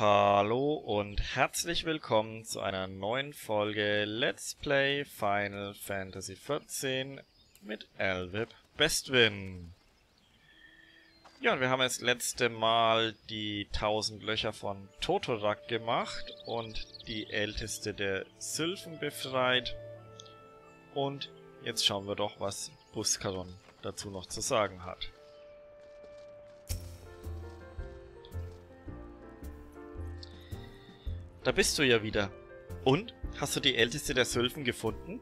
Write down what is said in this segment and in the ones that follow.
Hallo und herzlich willkommen zu einer neuen Folge Let's Play Final Fantasy XIV mit Elvip Bestwin. Ja, und wir haben das letzte Mal die 1000 Löcher von Totorak gemacht und die älteste der Sylphen befreit. Und jetzt schauen wir doch, was Buskaron dazu noch zu sagen hat. Da bist du ja wieder. Und? Hast du die älteste der Sylphen gefunden?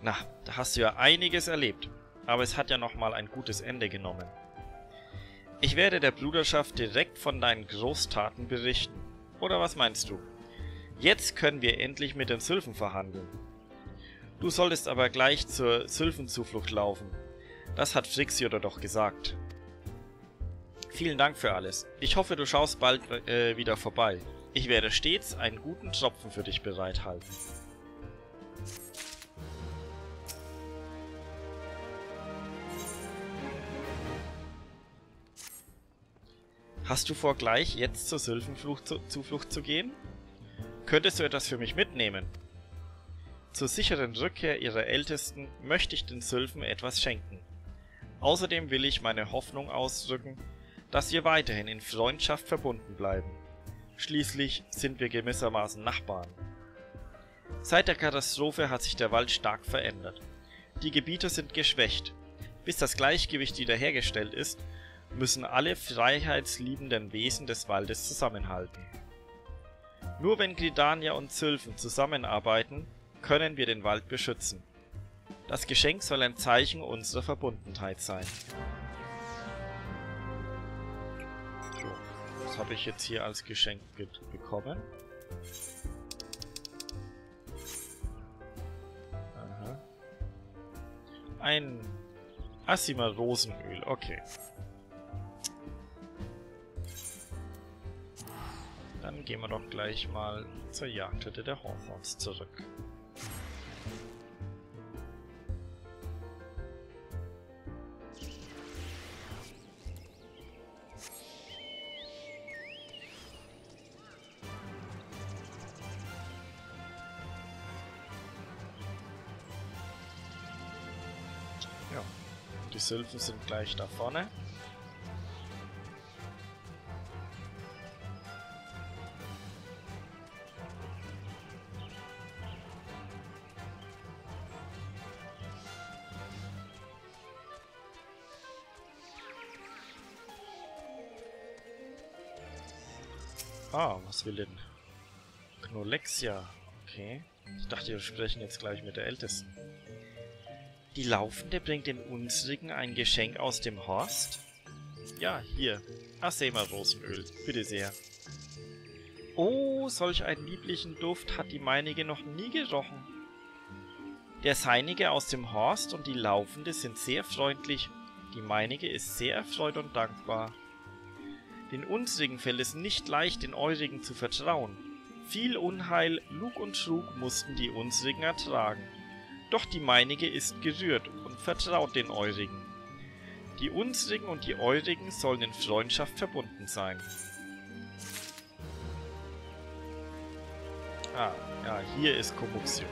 Na, da hast du ja einiges erlebt. Aber es hat ja nochmal ein gutes Ende genommen. Ich werde der Bruderschaft direkt von deinen Großtaten berichten. Oder was meinst du? Jetzt können wir endlich mit den Sylphen verhandeln. Du solltest aber gleich zur Sylphenzuflucht laufen. Das hat Frixior doch gesagt. Vielen Dank für alles. Ich hoffe, du schaust bald äh, wieder vorbei. Ich werde stets einen guten Tropfen für dich bereithalten. Hast du vor, gleich jetzt zur Sylphenzuflucht zu gehen? Könntest du etwas für mich mitnehmen? Zur sicheren Rückkehr ihrer Ältesten möchte ich den Sylphen etwas schenken. Außerdem will ich meine Hoffnung ausdrücken, dass wir weiterhin in Freundschaft verbunden bleiben. Schließlich sind wir gewissermaßen Nachbarn. Seit der Katastrophe hat sich der Wald stark verändert. Die Gebiete sind geschwächt. Bis das Gleichgewicht wiederhergestellt ist, müssen alle freiheitsliebenden Wesen des Waldes zusammenhalten. Nur wenn Gridania und Sylphen zusammenarbeiten, können wir den Wald beschützen. Das Geschenk soll ein Zeichen unserer Verbundenheit sein. Habe ich jetzt hier als Geschenk bekommen? Aha. Ein Assima Rosenöl, okay. Dann gehen wir doch gleich mal zur Jagdhütte der Hawthorns zurück. Die Sylphen sind gleich da vorne. Ah, was will denn? Knolexia. Okay. Ich dachte, wir sprechen jetzt gleich mit der Ältesten. Die Laufende bringt den Unsrigen ein Geschenk aus dem Horst? Ja, hier. Asema Rosenöl. Bitte sehr. Oh, solch einen lieblichen Duft hat die meinige noch nie gerochen. Der seinige aus dem Horst und die Laufende sind sehr freundlich. Die meinige ist sehr erfreut und dankbar. Den Unsrigen fällt es nicht leicht, den Eurigen zu vertrauen. Viel Unheil, Lug und Trug mussten die Unsrigen ertragen. Doch die meinige ist gerührt und vertraut den Eurigen. Die unsrigen und die Eurigen sollen in Freundschaft verbunden sein. Ah, ja, hier ist Kommotion.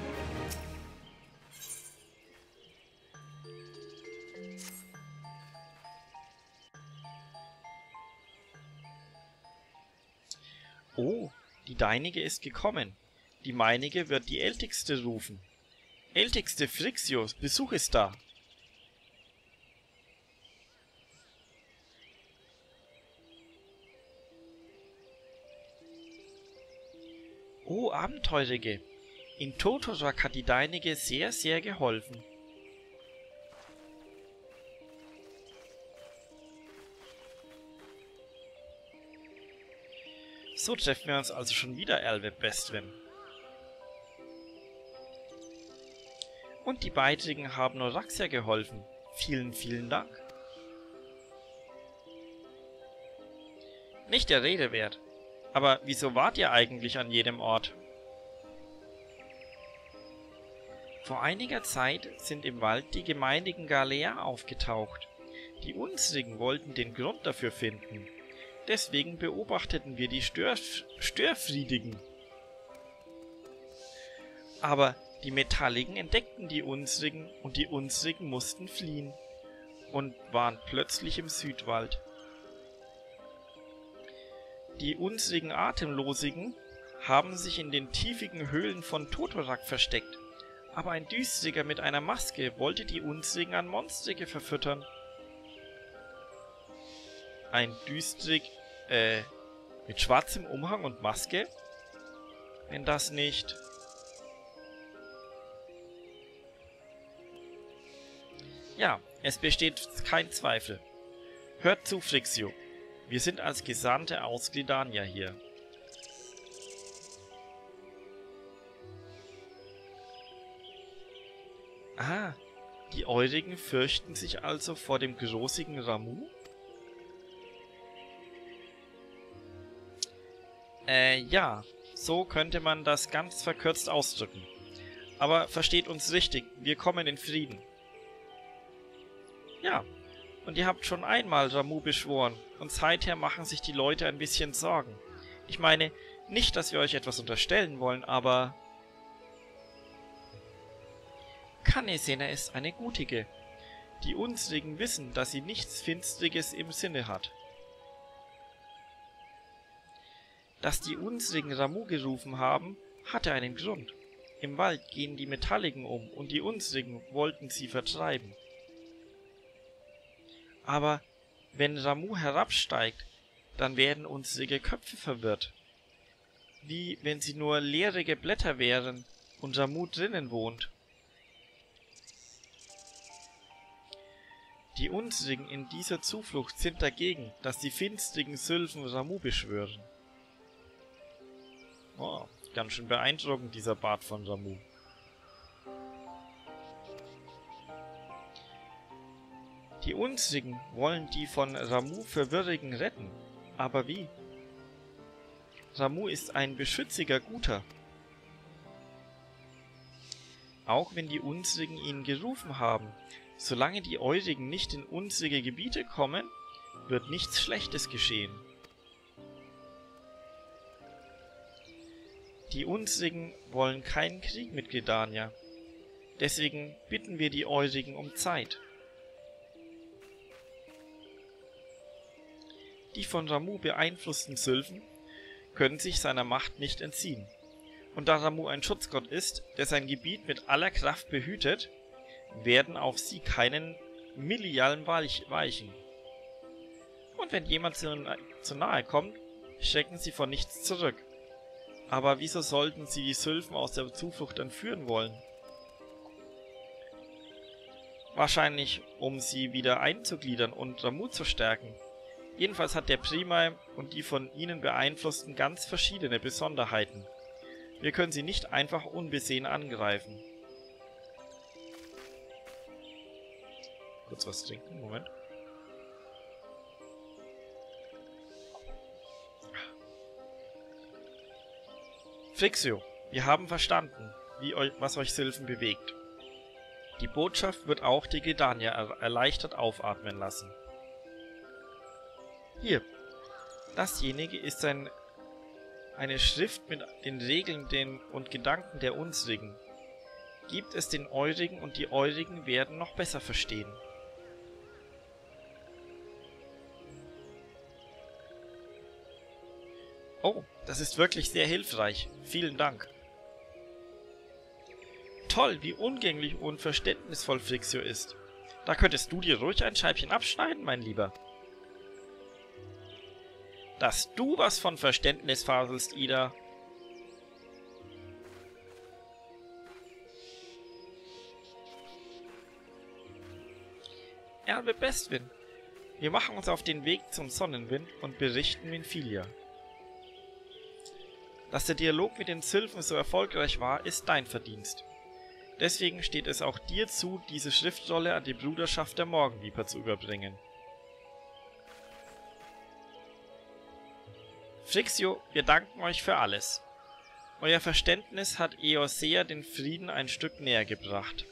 Oh, die deinige ist gekommen. Die meinige wird die ältigste rufen. Ältigste Frixios, Besuch ist da. Oh, Abenteurige, in Totorak hat die Deinige sehr, sehr geholfen. So treffen wir uns also schon wieder, Elve Bestwin. Und die Beiträgen haben Noraxia geholfen. Vielen, vielen Dank. Nicht der Rede wert. Aber wieso wart ihr eigentlich an jedem Ort? Vor einiger Zeit sind im Wald die gemeindigen Galea aufgetaucht. Die unsrigen wollten den Grund dafür finden. Deswegen beobachteten wir die Stör Störfriedigen. Aber die Metalligen entdeckten die unsrigen und die unsrigen mussten fliehen und waren plötzlich im Südwald. Die unsrigen Atemlosigen haben sich in den tiefigen Höhlen von Totorak versteckt, aber ein Düstriger mit einer Maske wollte die unsrigen an Monstrige verfüttern. Ein Düstrig, äh, mit schwarzem Umhang und Maske? Wenn das nicht... Ja, es besteht kein Zweifel. Hört zu, Frixio. Wir sind als Gesandte aus Glidania hier. Ah, die Eurigen fürchten sich also vor dem großigen Ramu? Äh, ja, so könnte man das ganz verkürzt ausdrücken. Aber versteht uns richtig, wir kommen in Frieden. Ja, und ihr habt schon einmal Ramu beschworen, und seither machen sich die Leute ein bisschen Sorgen. Ich meine, nicht, dass wir euch etwas unterstellen wollen, aber... Kanesena ist eine Gutige. Die unsrigen wissen, dass sie nichts Finstriges im Sinne hat. Dass die unsrigen Ramu gerufen haben, hatte einen Grund. Im Wald gehen die Metalligen um, und die unsrigen wollten sie vertreiben. Aber wenn Ramu herabsteigt, dann werden unsere Köpfe verwirrt. Wie wenn sie nur leerige Blätter wären und Ramu drinnen wohnt. Die unsrigen in dieser Zuflucht sind dagegen, dass die finstrigen Sylphen Ramu beschwören. Oh, ganz schön beeindruckend, dieser Bart von Ramu. Die Unsrigen wollen die von Ramu Verwirrigen retten. Aber wie? Ramu ist ein beschütziger Guter. Auch wenn die Unsrigen ihn gerufen haben, solange die Eurigen nicht in unsrige Gebiete kommen, wird nichts Schlechtes geschehen. Die Unsrigen wollen keinen Krieg mit Gridania. Deswegen bitten wir die Eurigen um Zeit. Die von Ramu beeinflussten Sylphen können sich seiner Macht nicht entziehen. Und da Ramu ein Schutzgott ist, der sein Gebiet mit aller Kraft behütet, werden auf sie keinen Millialen weichen. Und wenn jemand zu, zu nahe kommt, schrecken sie vor nichts zurück. Aber wieso sollten sie die Sylphen aus der Zuflucht entführen wollen? Wahrscheinlich, um sie wieder einzugliedern und Ramu zu stärken. Jedenfalls hat der Primai und die von ihnen beeinflussten ganz verschiedene Besonderheiten. Wir können sie nicht einfach unbesehen angreifen. Kurz was trinken, Moment. Frixio, wir haben verstanden, wie euch, was euch Sylphen bewegt. Die Botschaft wird auch die Gedania erleichtert aufatmen lassen. Hier. Dasjenige ist ein, eine Schrift mit den Regeln den, und Gedanken der unsrigen. Gibt es den Eurigen und die Eurigen werden noch besser verstehen. Oh, das ist wirklich sehr hilfreich. Vielen Dank. Toll, wie umgänglich und verständnisvoll Frixio ist. Da könntest du dir ruhig ein Scheibchen abschneiden, mein Lieber. Dass du was von Verständnis faselst, Ida. Erbe Bestwin, wir machen uns auf den Weg zum Sonnenwind und berichten Minfilia. Dass der Dialog mit den Sylphen so erfolgreich war, ist dein Verdienst. Deswegen steht es auch dir zu, diese Schriftrolle an die Bruderschaft der Morgenviper zu überbringen. Frixio, wir danken euch für alles. Euer Verständnis hat Eosea den Frieden ein Stück näher gebracht.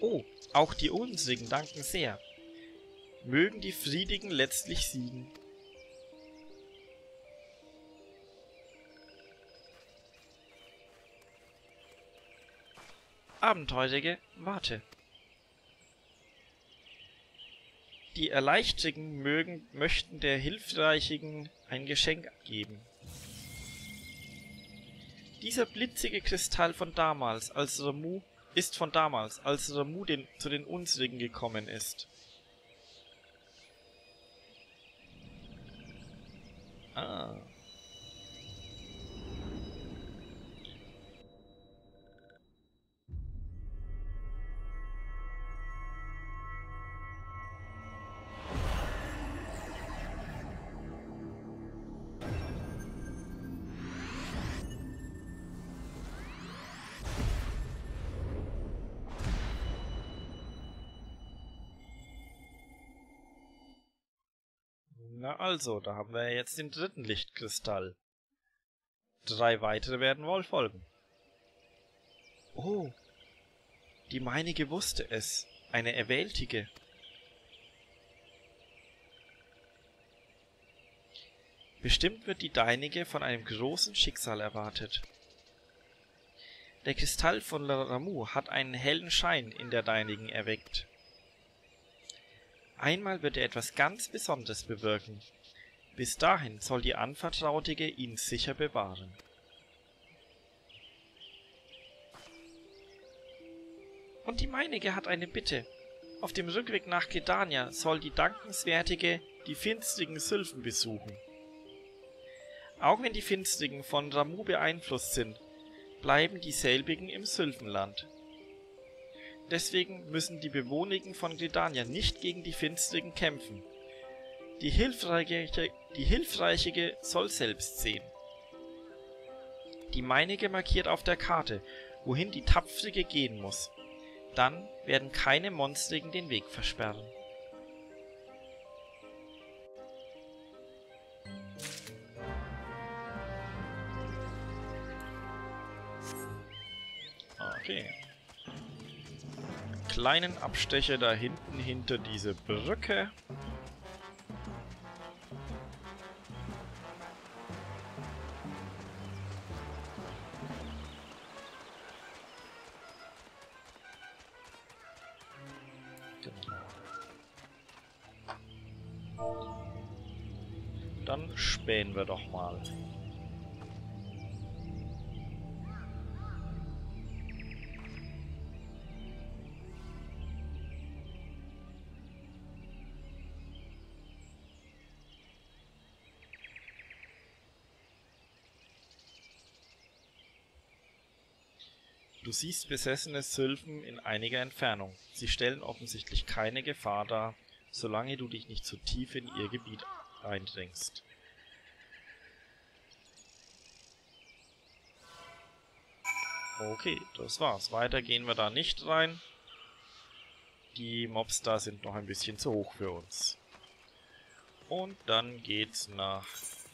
Oh, auch die unsrigen danken sehr. Mögen die Friedigen letztlich siegen. Abenteurige, warte. Die Erleichtrigen mögen, möchten der Hilfreichigen ein Geschenk geben. Dieser blitzige Kristall von damals, als Ramu, ist von damals, als Ramu den, zu den Unsrigen gekommen ist. Ah. Also, da haben wir jetzt den dritten Lichtkristall. Drei weitere werden wohl folgen. Oh, die meinige wusste es, eine Erwähltige. Bestimmt wird die deinige von einem großen Schicksal erwartet. Der Kristall von Ramu hat einen hellen Schein in der deinigen erweckt. Einmal wird er etwas ganz Besonderes bewirken. Bis dahin soll die Anvertrautige ihn sicher bewahren. Und die meinige hat eine Bitte. Auf dem Rückweg nach Gedania soll die Dankenswertige die finstrigen Sylphen besuchen. Auch wenn die Finstrigen von Ramu beeinflusst sind, bleiben dieselbigen im Sylphenland. Deswegen müssen die Bewohnigen von Gridania nicht gegen die Finsteren kämpfen. Die Hilfreiche, die Hilfreichige soll selbst sehen. Die Meinige markiert auf der Karte, wohin die Tapfrige gehen muss. Dann werden keine Monstrigen den Weg versperren. Okay kleinen Abstecher da hinten hinter diese Brücke. Genau. Dann spähen wir doch mal. Du siehst besessene Sylphen in einiger Entfernung. Sie stellen offensichtlich keine Gefahr dar, solange du dich nicht zu tief in ihr Gebiet eindringst. Okay, das war's. Weiter gehen wir da nicht rein. Die Mobs da sind noch ein bisschen zu hoch für uns. Und dann geht's nach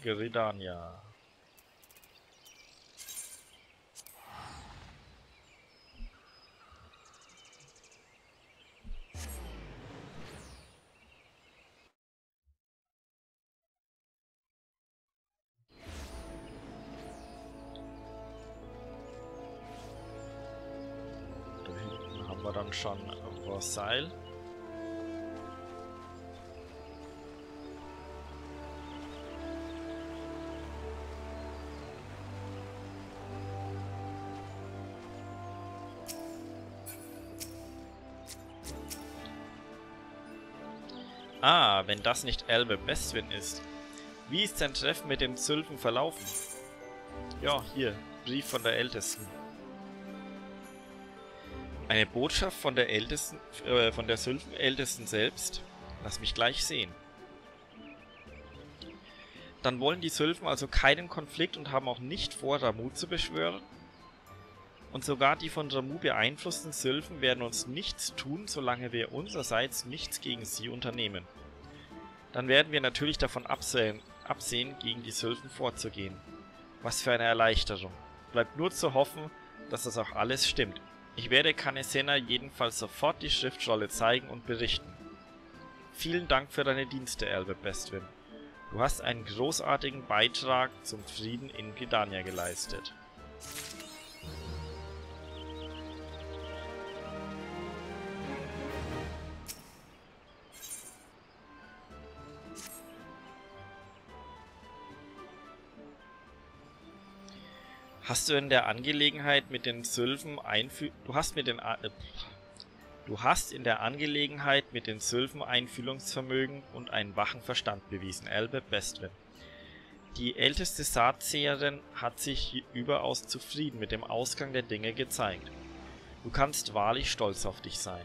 Gridania. Dann schon Versailles. Ah, wenn das nicht Elbe Bestwin ist. Wie ist sein Treffen mit dem Zülfen verlaufen? Ja, hier, Brief von der Ältesten. Eine Botschaft von der Ältesten, äh, von der Sylphen-Ältesten selbst? Lass mich gleich sehen. Dann wollen die Sylphen also keinen Konflikt und haben auch nicht vor, Ramu zu beschwören? Und sogar die von Ramu beeinflussten Sylphen werden uns nichts tun, solange wir unsererseits nichts gegen sie unternehmen. Dann werden wir natürlich davon absehen, absehen gegen die Sylphen vorzugehen. Was für eine Erleichterung. Bleibt nur zu hoffen, dass das auch alles stimmt. Ich werde Kanesena jedenfalls sofort die Schriftrolle zeigen und berichten. Vielen Dank für deine Dienste, Albert Bestwin. Du hast einen großartigen Beitrag zum Frieden in Gridania geleistet. Hast du in der Angelegenheit mit den Sylphen Einfühl... Du hast mit den... Äh, du hast in der Angelegenheit mit den Sylphen Einfühlungsvermögen und einen wachen Verstand bewiesen, Albert Bestwin. Die älteste Saatseherin hat sich überaus zufrieden mit dem Ausgang der Dinge gezeigt. Du kannst wahrlich stolz auf dich sein.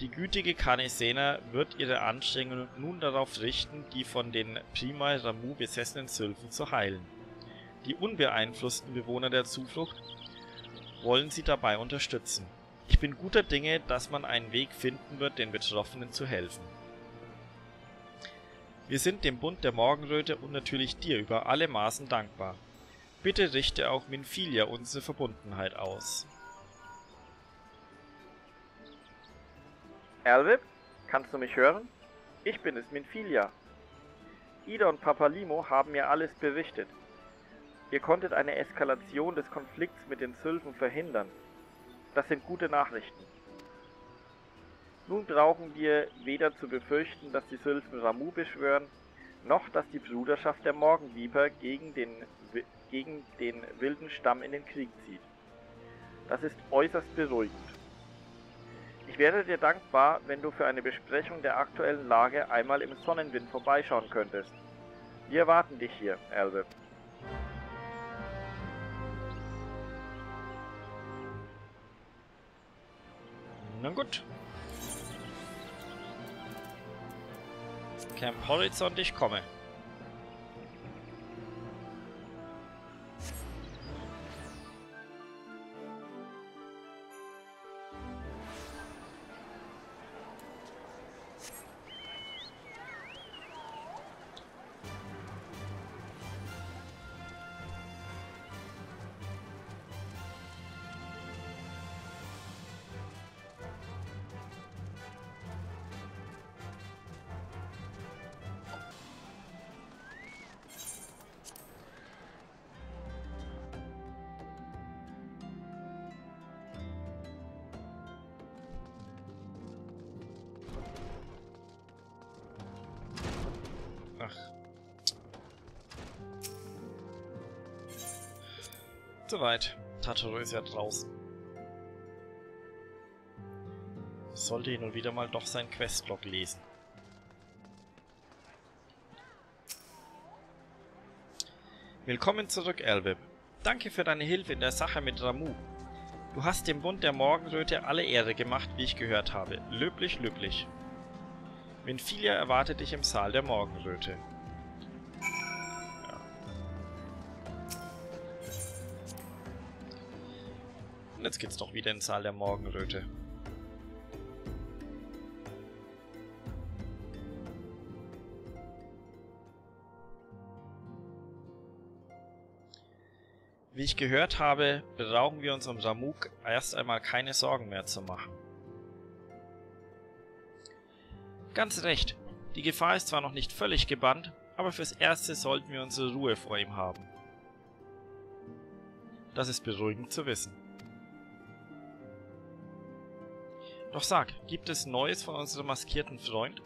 Die gütige Kanesena wird ihre Anstrengungen nun darauf richten, die von den Primal Ramu besessenen Sylphen zu heilen. Die unbeeinflussten Bewohner der Zuflucht wollen sie dabei unterstützen. Ich bin guter Dinge, dass man einen Weg finden wird, den Betroffenen zu helfen. Wir sind dem Bund der Morgenröte und natürlich dir über alle Maßen dankbar. Bitte richte auch Minfilia unsere Verbundenheit aus. Elvip, kannst du mich hören? Ich bin es, Minfilia. Ida und Papalimo haben mir alles berichtet. Ihr konntet eine Eskalation des Konflikts mit den Sylphen verhindern. Das sind gute Nachrichten. Nun brauchen wir weder zu befürchten, dass die Sylphen Ramu beschwören, noch dass die Bruderschaft der Morgenviper gegen den, gegen den wilden Stamm in den Krieg zieht. Das ist äußerst beruhigend. Ich wäre dir dankbar, wenn du für eine Besprechung der aktuellen Lage einmal im Sonnenwind vorbeischauen könntest. Wir erwarten dich hier, Albert. Na gut. Camp Horizont, ich komme. Soweit. Tataro ist ja draußen. Sollte hin und wieder mal doch sein Questlog lesen. Willkommen zurück, Elvib. Danke für deine Hilfe in der Sache mit Ramu. Du hast dem Bund der Morgenröte alle Ehre gemacht, wie ich gehört habe. Löblich, löblich. Winfilia erwartet dich im Saal der Morgenröte. Jetzt geht's doch wieder in den Saal der Morgenröte. Wie ich gehört habe, brauchen wir uns um Ramuk erst einmal keine Sorgen mehr zu machen. Ganz recht, die Gefahr ist zwar noch nicht völlig gebannt, aber fürs Erste sollten wir unsere Ruhe vor ihm haben. Das ist beruhigend zu wissen. Doch sag, gibt es Neues von unserem maskierten Freund?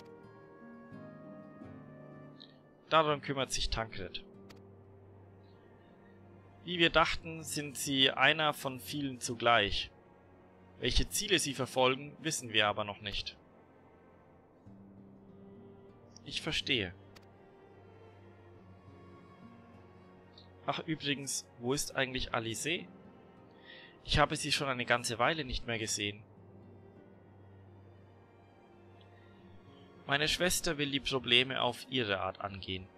Darum kümmert sich Tankred. Wie wir dachten, sind sie einer von vielen zugleich. Welche Ziele sie verfolgen, wissen wir aber noch nicht. Ich verstehe. Ach übrigens, wo ist eigentlich Alice? Ich habe sie schon eine ganze Weile nicht mehr gesehen. Meine Schwester will die Probleme auf ihre Art angehen.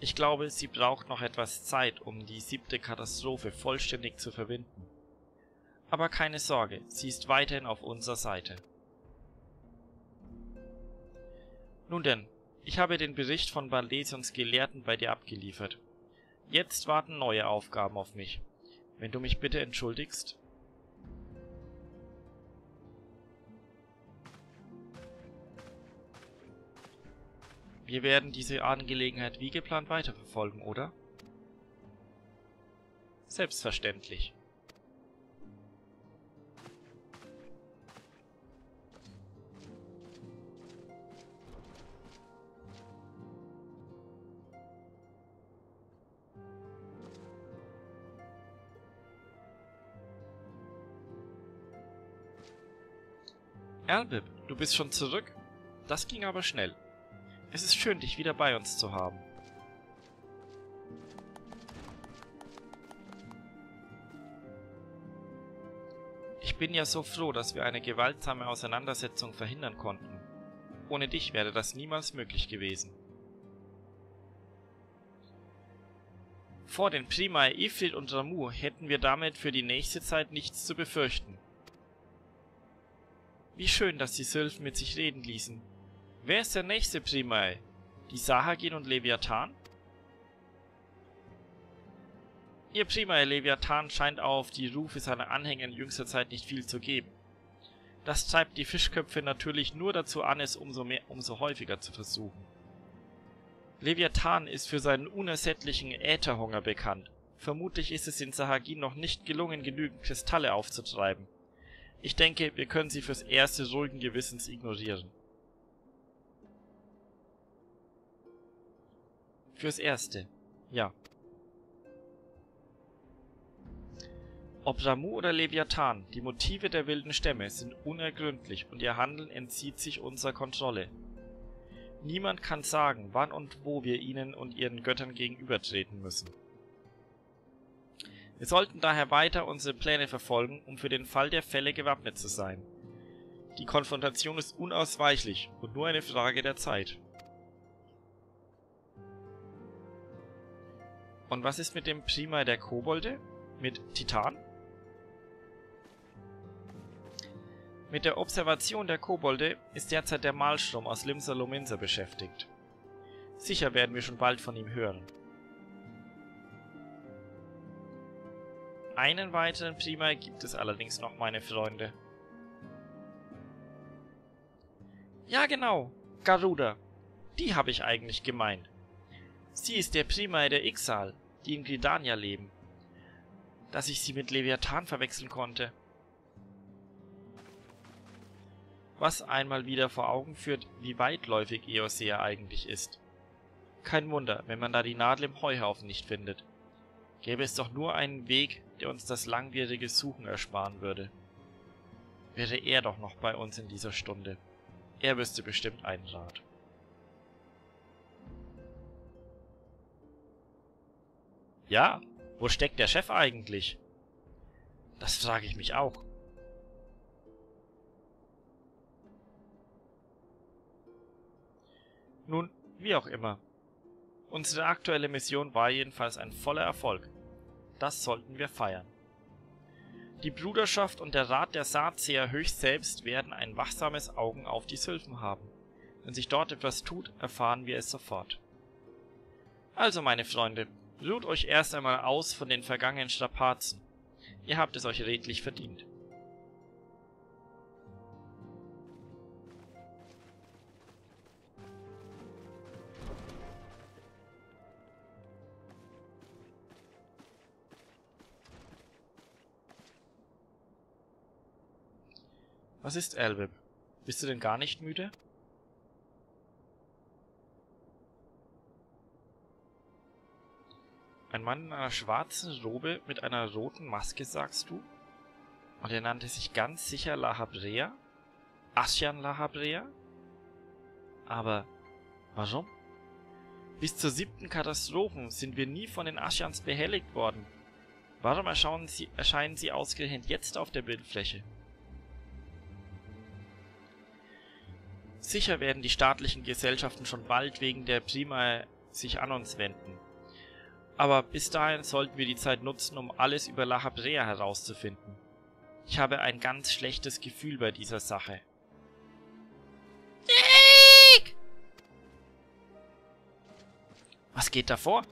Ich glaube, sie braucht noch etwas Zeit, um die siebte Katastrophe vollständig zu verwinden. Aber keine Sorge, sie ist weiterhin auf unserer Seite. Nun denn, ich habe den Bericht von Balesions Gelehrten bei dir abgeliefert. Jetzt warten neue Aufgaben auf mich. Wenn du mich bitte entschuldigst. Wir werden diese Angelegenheit wie geplant weiterverfolgen, oder? Selbstverständlich. Albib, du bist schon zurück? Das ging aber schnell. Es ist schön, dich wieder bei uns zu haben. Ich bin ja so froh, dass wir eine gewaltsame Auseinandersetzung verhindern konnten. Ohne dich wäre das niemals möglich gewesen. Vor den Primae Ifrit und Ramu hätten wir damit für die nächste Zeit nichts zu befürchten. Wie schön, dass die Sylphen mit sich reden ließen. Wer ist der nächste Primae? Die Sahagin und Leviathan? Ihr Primae Leviathan scheint auf die Rufe seiner Anhänger in jüngster Zeit nicht viel zu geben. Das treibt die Fischköpfe natürlich nur dazu an, es umso, mehr, umso häufiger zu versuchen. Leviathan ist für seinen unersättlichen Ätherhunger bekannt. Vermutlich ist es den Sahagin noch nicht gelungen, genügend Kristalle aufzutreiben. Ich denke, wir können sie fürs erste ruhigen Gewissens ignorieren. Fürs erste, ja. Ob Ramu oder Leviathan, die Motive der wilden Stämme sind unergründlich und ihr Handeln entzieht sich unserer Kontrolle. Niemand kann sagen, wann und wo wir ihnen und ihren Göttern gegenübertreten müssen. Wir sollten daher weiter unsere Pläne verfolgen, um für den Fall der Fälle gewappnet zu sein. Die Konfrontation ist unausweichlich und nur eine Frage der Zeit. Und was ist mit dem Prima der Kobolde? Mit Titan? Mit der Observation der Kobolde ist derzeit der Malstrom aus Limsa Lominsa beschäftigt. Sicher werden wir schon bald von ihm hören. Einen weiteren Prima gibt es allerdings noch, meine Freunde. Ja genau, Garuda. Die habe ich eigentlich gemeint. Sie ist der Prima der Ixal, die in Gridania leben. Dass ich sie mit Leviathan verwechseln konnte. Was einmal wieder vor Augen führt, wie weitläufig Eosea eigentlich ist. Kein Wunder, wenn man da die Nadel im Heuhaufen nicht findet. Gäbe es doch nur einen Weg, der uns das langwierige Suchen ersparen würde. Wäre er doch noch bei uns in dieser Stunde. Er wüsste bestimmt einen Rat. Ja, wo steckt der Chef eigentlich? Das frage ich mich auch. Nun, wie auch immer. Unsere aktuelle Mission war jedenfalls ein voller Erfolg. Das sollten wir feiern. Die Bruderschaft und der Rat der Saatseher höchst selbst werden ein wachsames Augen auf die Sylphen haben. Wenn sich dort etwas tut, erfahren wir es sofort. Also, meine Freunde, ruht euch erst einmal aus von den vergangenen Strapazen. Ihr habt es euch redlich verdient. Was ist, Elwib? Bist du denn gar nicht müde? Ein Mann in einer schwarzen Robe mit einer roten Maske, sagst du? Und er nannte sich ganz sicher Lahabrea? Aschian Lahabrea? Aber warum? Bis zur siebten Katastrophen sind wir nie von den Aschians behelligt worden. Warum sie, erscheinen sie ausgerechnet jetzt auf der Bildfläche? Sicher werden die staatlichen Gesellschaften schon bald wegen der Prima sich an uns wenden. Aber bis dahin sollten wir die Zeit nutzen, um alles über La Habrea herauszufinden. Ich habe ein ganz schlechtes Gefühl bei dieser Sache. Dick! Was geht da vor?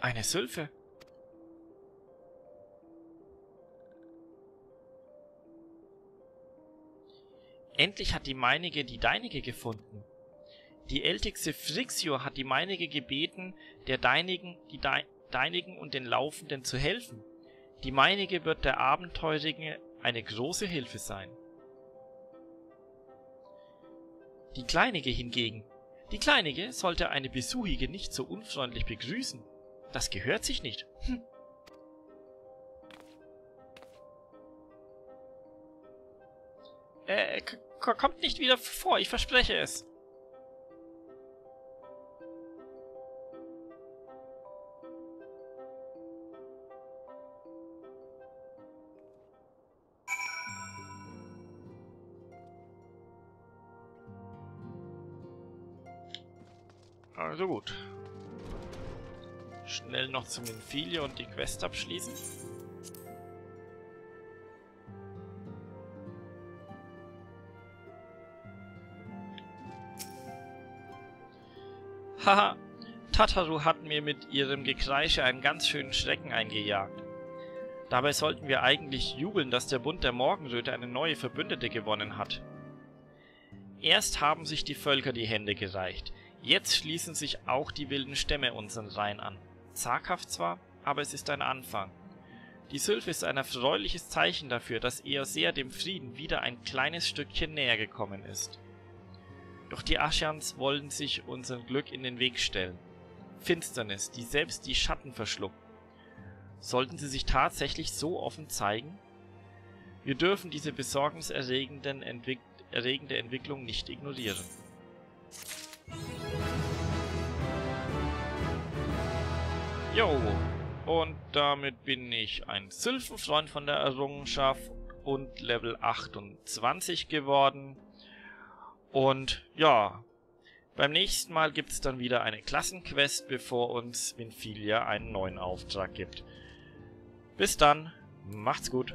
Eine Sylphe. Endlich hat die meinige die deinige gefunden. Die ältigste Phrixio hat die meinige gebeten, der deinigen, die Dei deinigen und den Laufenden zu helfen. Die meinige wird der Abenteurigen eine große Hilfe sein. Die Kleinige hingegen. Die Kleinige sollte eine Besuchige nicht so unfreundlich begrüßen. Das gehört sich nicht. Hm. Äh, kommt nicht wieder vor, ich verspreche es. Also gut. Schnell noch zum Infilia und die Quest abschließen. Haha, Tataru hat mir mit ihrem Gekreische einen ganz schönen Schrecken eingejagt. Dabei sollten wir eigentlich jubeln, dass der Bund der Morgenröte eine neue Verbündete gewonnen hat. Erst haben sich die Völker die Hände gereicht, jetzt schließen sich auch die wilden Stämme unseren Reihen an. Zaghaft zwar, aber es ist ein Anfang. Die Sylph ist ein erfreuliches Zeichen dafür, dass Eoser dem Frieden wieder ein kleines Stückchen näher gekommen ist. Doch die Aschans wollen sich unserem Glück in den Weg stellen. Finsternis, die selbst die Schatten verschluckt. Sollten sie sich tatsächlich so offen zeigen? Wir dürfen diese besorgniserregende Entwick Entwicklung nicht ignorieren. Jo, und damit bin ich ein Sylphenfreund von der Errungenschaft und Level 28 geworden. Und ja, beim nächsten Mal gibt es dann wieder eine Klassenquest, bevor uns Winfilia einen neuen Auftrag gibt. Bis dann, macht's gut.